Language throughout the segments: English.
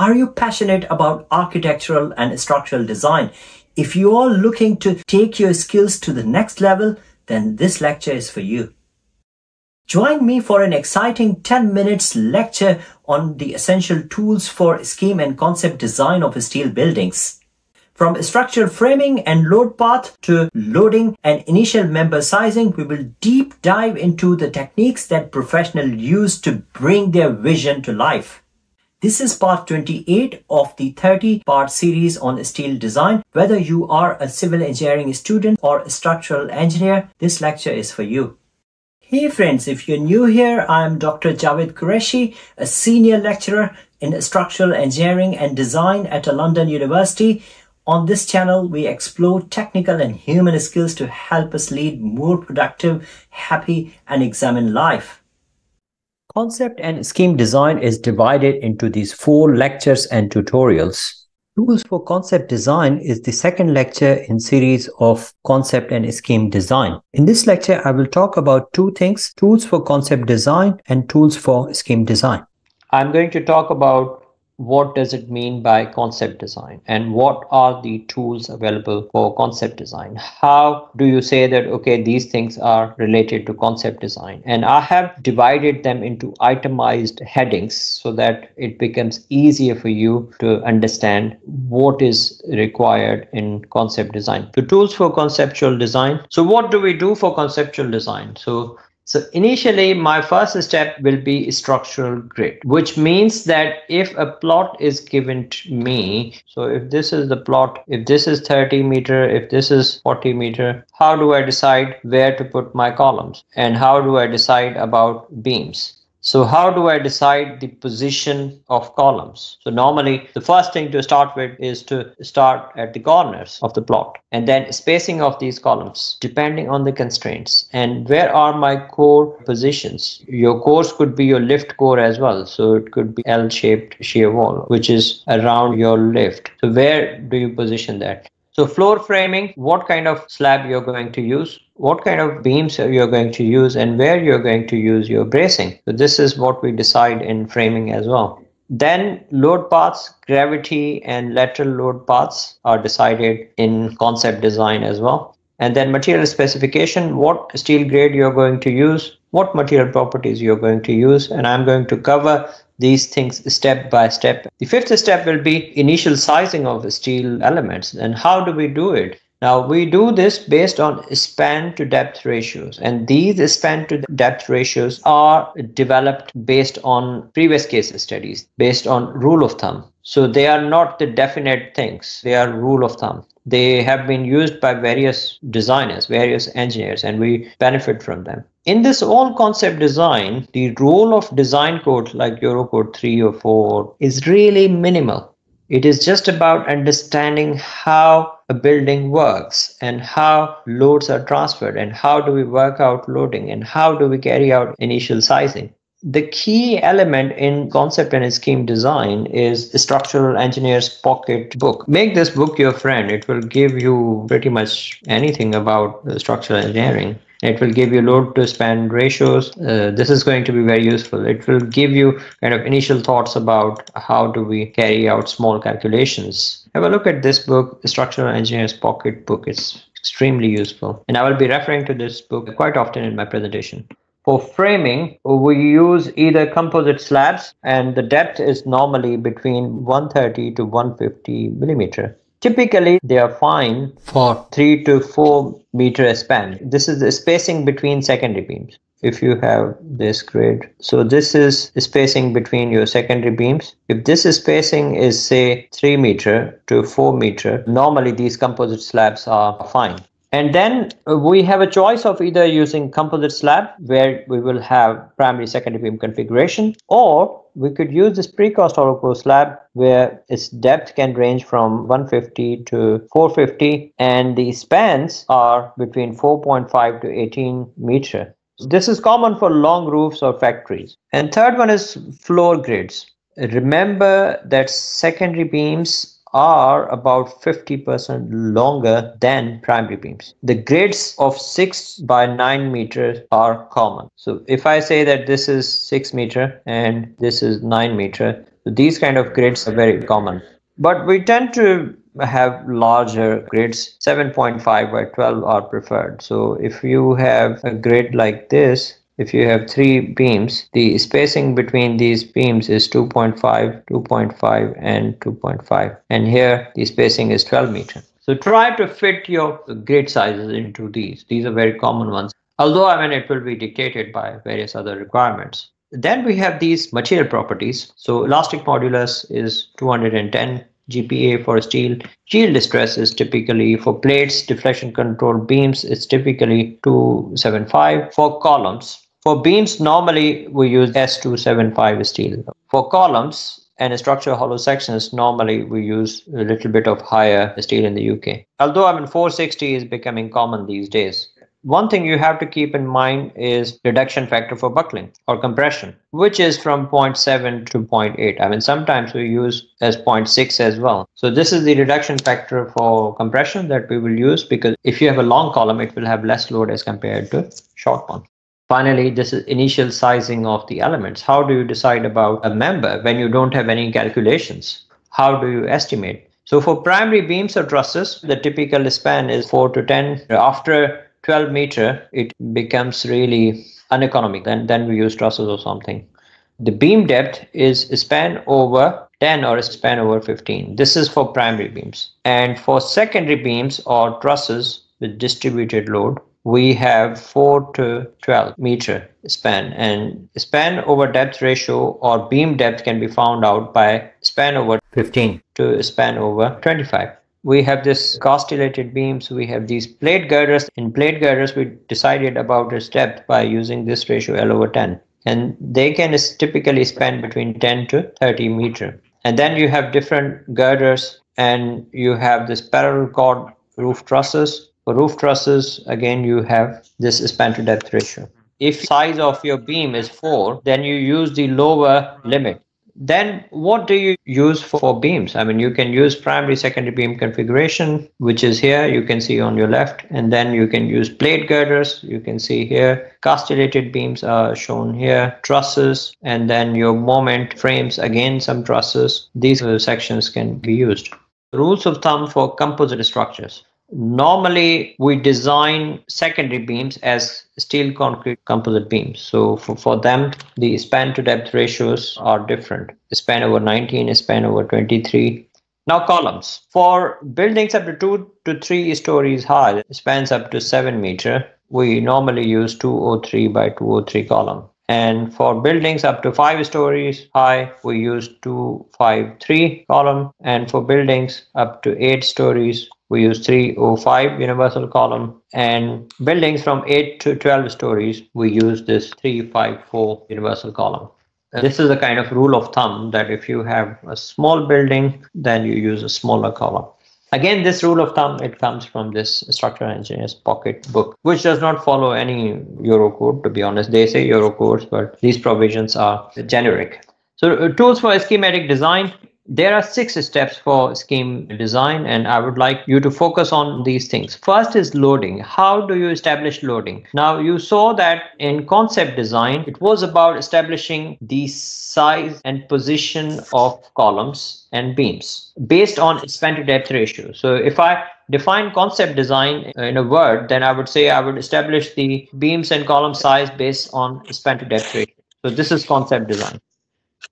Are you passionate about architectural and structural design? If you are looking to take your skills to the next level, then this lecture is for you. Join me for an exciting 10 minutes lecture on the essential tools for scheme and concept design of steel buildings. From structural framing and load path to loading and initial member sizing, we will deep dive into the techniques that professionals use to bring their vision to life. This is part 28 of the 30 part series on steel design. Whether you are a civil engineering student or a structural engineer, this lecture is for you. Hey friends, if you're new here, I'm Dr. Jawed Qureshi, a senior lecturer in structural engineering and design at a London university. On this channel, we explore technical and human skills to help us lead more productive, happy, and examine life. Concept and scheme design is divided into these four lectures and tutorials. Tools for Concept Design is the second lecture in series of Concept and Scheme Design. In this lecture, I will talk about two things, tools for concept design and tools for scheme design. I'm going to talk about what does it mean by concept design? And what are the tools available for concept design? How do you say that okay these things are related to concept design? And i have divided them into itemized headings so that it becomes easier for you to understand what is required in concept design. The tools for conceptual design. So what do we do for conceptual design? So so initially my first step will be structural grid, which means that if a plot is given to me, so if this is the plot, if this is 30 meter, if this is 40 meter, how do I decide where to put my columns and how do I decide about beams? So how do I decide the position of columns? So normally the first thing to start with is to start at the corners of the plot and then spacing of these columns depending on the constraints and where are my core positions. Your cores could be your lift core as well. So it could be L-shaped shear wall which is around your lift. So where do you position that? So floor framing, what kind of slab you're going to use, what kind of beams you're going to use and where you're going to use your bracing. So this is what we decide in framing as well. Then load paths, gravity and lateral load paths are decided in concept design as well. And then material specification, what steel grade you're going to use, what material properties you're going to use. And I'm going to cover these things step by step. The fifth step will be initial sizing of steel elements. And how do we do it? Now we do this based on span to depth ratios and these span to depth ratios are developed based on previous case studies based on rule of thumb. So they are not the definite things, they are rule of thumb. They have been used by various designers, various engineers and we benefit from them. In this all concept design, the role of design code like Eurocode 3 or 4 is really minimal. It is just about understanding how a building works and how loads are transferred and how do we work out loading and how do we carry out initial sizing. The key element in concept and scheme design is structural engineer's pocket book. Make this book your friend. It will give you pretty much anything about structural engineering. It will give you load to span ratios. Uh, this is going to be very useful. It will give you kind of initial thoughts about how do we carry out small calculations. Have a look at this book, Structural Engineer's Pocket Book. It's extremely useful. And I will be referring to this book quite often in my presentation. For framing, we use either composite slabs and the depth is normally between 130 to 150 millimeter. Typically, they are fine for 3 to 4 meter span. This is the spacing between secondary beams. If you have this grid, so this is spacing between your secondary beams. If this spacing is say 3 meter to 4 meter, normally these composite slabs are fine. And then we have a choice of either using composite slab where we will have primary secondary beam configuration or we could use this precast hollow slab where its depth can range from 150 to 450 and the spans are between 4.5 to 18 meter. This is common for long roofs or factories. And third one is floor grids. Remember that secondary beams are about 50% longer than primary beams. The grids of 6 by 9 meters are common. So if I say that this is 6 meter and this is 9 meter, These kind of grids are very common. But we tend to have larger grids 7.5 by 12 are preferred. So if you have a grid like this if you have three beams the spacing between these beams is 2.5 2.5 and 2.5 and here the spacing is 12 meter. So try to fit your grid sizes into these. These are very common ones. Although i mean it will be dictated by various other requirements. Then we have these material properties. So elastic modulus is 210 GPa for steel. Yield stress is typically for plates, deflection control beams, it's typically 275. For columns, for beams, normally we use S275 steel. For columns and structural hollow sections, normally we use a little bit of higher steel in the UK. Although I mean 460 is becoming common these days. One thing you have to keep in mind is reduction factor for buckling or compression, which is from 0.7 to 0.8. I mean, sometimes we use as 0.6 as well. So this is the reduction factor for compression that we will use because if you have a long column, it will have less load as compared to short one. Finally, this is initial sizing of the elements. How do you decide about a member when you don't have any calculations? How do you estimate? So for primary beams or trusses, the typical span is 4 to 10. After 12 meter, it becomes really uneconomic. Then, then we use trusses or something. The beam depth is span over 10 or span over 15. This is for primary beams. And for secondary beams or trusses with distributed load, we have 4 to 12 meter span and span over depth ratio or beam depth can be found out by span over 15 to span over 25 we have this castellated beams. We have these plate girders. In plate girders we decided about its depth by using this ratio l over 10 and they can typically span between 10 to 30 meter. And then you have different girders and you have this parallel chord roof trusses. For roof trusses again you have this span to depth ratio. If size of your beam is 4 then you use the lower limit then what do you use for beams? I mean, you can use primary secondary beam configuration, which is here, you can see on your left, and then you can use plate girders, you can see here, castellated beams are shown here, trusses, and then your moment frames, again, some trusses. These sections can be used. Rules of thumb for composite structures. Normally, we design secondary beams as steel concrete composite beams. So for, for them, the span to depth ratios are different. Span over 19, span over 23. Now columns. For buildings up to two to three stories high, spans up to seven meter, we normally use 203 by 203 column. And for buildings up to five stories high, we use 253 column. And for buildings up to eight stories, we use 305 universal column and buildings from 8 to 12 stories we use this 354 universal column. This is the kind of rule of thumb that if you have a small building then you use a smaller column. Again this rule of thumb it comes from this structural engineers pocket book which does not follow any eurocode to be honest. They say eurocodes but these provisions are generic. So uh, tools for schematic design there are six steps for scheme design, and I would like you to focus on these things. First is loading. How do you establish loading? Now, you saw that in concept design, it was about establishing the size and position of columns and beams based on span to depth ratio. So, if I define concept design in a word, then I would say I would establish the beams and column size based on span to depth ratio. So, this is concept design.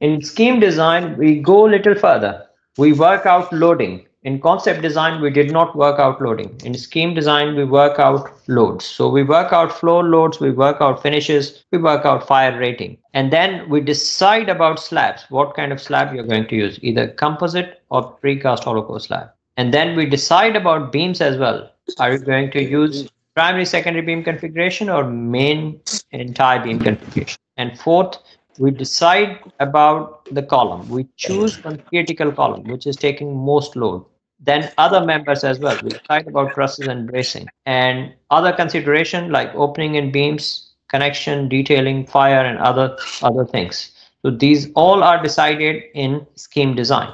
In scheme design, we go a little further. We work out loading. In concept design, we did not work out loading. In scheme design, we work out loads. So we work out floor loads, we work out finishes, we work out fire rating. And then we decide about slabs, what kind of slab you're going to use, either composite or precast hollow core slab. And then we decide about beams as well. Are you going to use primary secondary beam configuration or main entire beam configuration? And fourth, we decide about the column. We choose one critical column, which is taking most load. Then other members as well. We decide about trusses and bracing. And other consideration like opening and beams, connection, detailing, fire, and other, other things. So these all are decided in scheme design.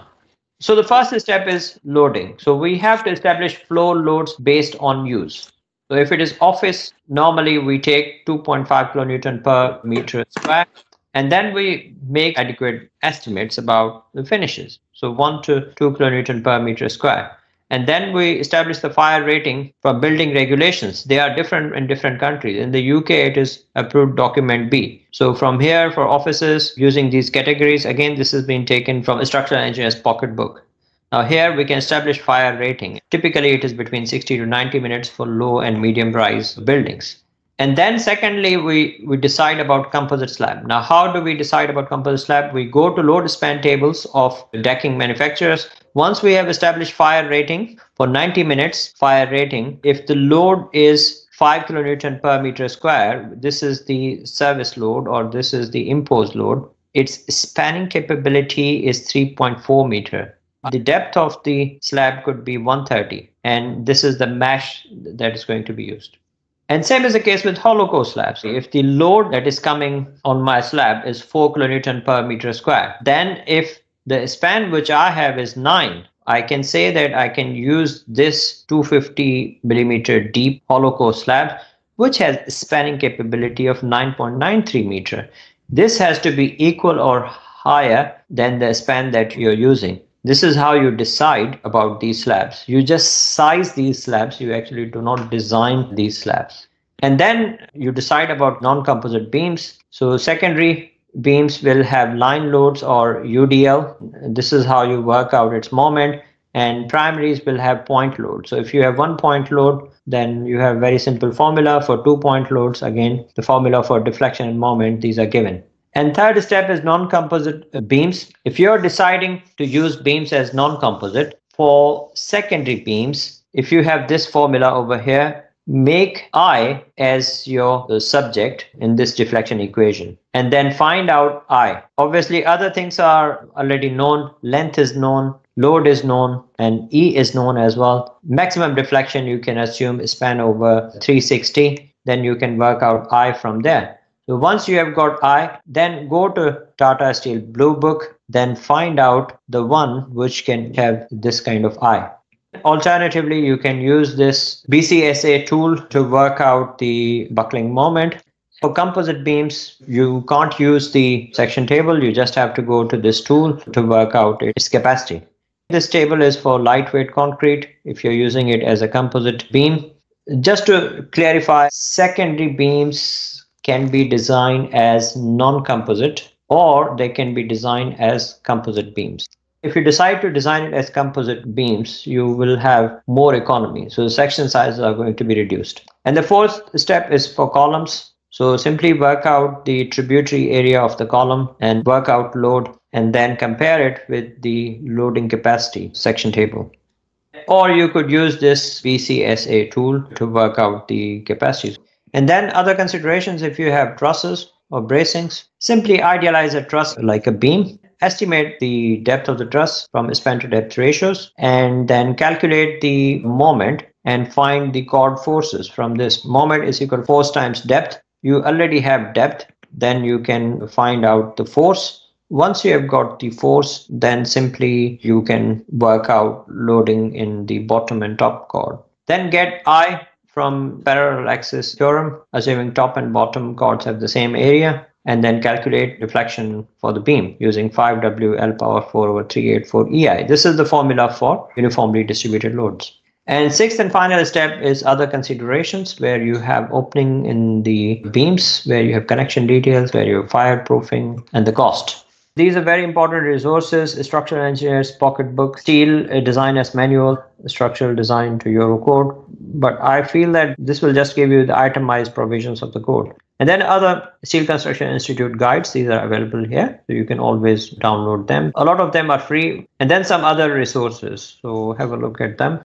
So the first step is loading. So we have to establish floor loads based on use. So if it is office, normally we take 2.5 kilonewton per meter square And then we make adequate estimates about the finishes. So 1 to 2 kilonewton per meter square. And then we establish the fire rating for building regulations. They are different in different countries. In the UK, it is approved document B. So from here, for offices using these categories, again, this has been taken from structural engineer's pocketbook. Now here we can establish fire rating. Typically, it is between 60 to 90 minutes for low and medium rise buildings. And then secondly, we, we decide about composite slab. Now, how do we decide about composite slab? We go to load span tables of decking manufacturers. Once we have established fire rating for 90 minutes fire rating, if the load is 5 kilonewton per meter square, this is the service load or this is the imposed load. Its spanning capability is 3.4 meter. The depth of the slab could be 130 and this is the mesh that is going to be used. And same is the case with hollow core slabs. If the load that is coming on my slab is 4 kilonewton per meter square, then if the span which I have is 9, I can say that I can use this 250 millimeter deep hollow core slab, which has spanning capability of 9.93 meter. This has to be equal or higher than the span that you're using. This is how you decide about these slabs. You just size these slabs. You actually do not design these slabs. And then you decide about non-composite beams. So secondary beams will have line loads or UDL. This is how you work out its moment. And primaries will have point load. So if you have one point load, then you have very simple formula for two point loads. Again, the formula for deflection and moment, these are given. And third step is non-composite uh, beams. If you're deciding to use beams as non-composite for secondary beams, if you have this formula over here, make I as your uh, subject in this deflection equation and then find out I. Obviously, other things are already known. Length is known, load is known, and E is known as well. Maximum deflection you can assume span over 360. Then you can work out I from there. So once you have got I, then go to Tata Steel Blue Book, then find out the one which can have this kind of I. Alternatively, you can use this BCSA tool to work out the buckling moment. For composite beams, you can't use the section table. You just have to go to this tool to work out its capacity. This table is for lightweight concrete if you're using it as a composite beam. Just to clarify, secondary beams can be designed as non-composite or they can be designed as composite beams. If you decide to design it as composite beams, you will have more economy. So the section sizes are going to be reduced. And the fourth step is for columns. So simply work out the tributary area of the column and work out load and then compare it with the loading capacity section table. Or you could use this BCSA tool to work out the capacities. And then other considerations, if you have trusses or bracings, simply idealize a truss like a beam. Estimate the depth of the truss from span to depth ratios and then calculate the moment and find the chord forces from this. Moment is equal to force times depth. You already have depth, then you can find out the force. Once you have got the force, then simply you can work out loading in the bottom and top chord. Then get I from parallel axis theorem, assuming top and bottom chords have the same area, and then calculate deflection for the beam using 5W L power 4 over 384 EI. This is the formula for uniformly distributed loads. And sixth and final step is other considerations where you have opening in the beams, where you have connection details, where you have fireproofing, and the cost. These are very important resources, structural engineers, pocketbook, steel uh, designers manual, structural design to Eurocode. But I feel that this will just give you the itemized provisions of the code. And then other Steel Construction Institute guides, these are available here. So you can always download them. A lot of them are free. And then some other resources. So have a look at them.